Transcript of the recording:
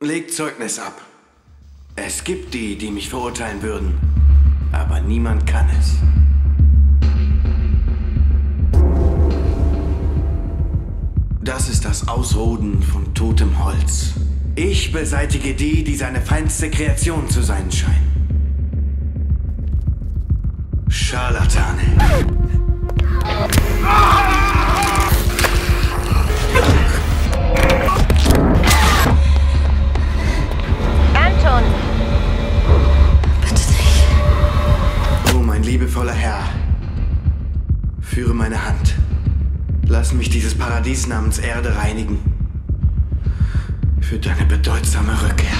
Legt Zeugnis ab. Es gibt die, die mich verurteilen würden. Aber niemand kann es. Das ist das Ausroden von totem Holz. Ich beseitige die, die seine feinste Kreation zu sein scheinen. Scharlatane. Liebevoller Herr, führe meine Hand. Lass mich dieses Paradies namens Erde reinigen. Für deine bedeutsame Rückkehr.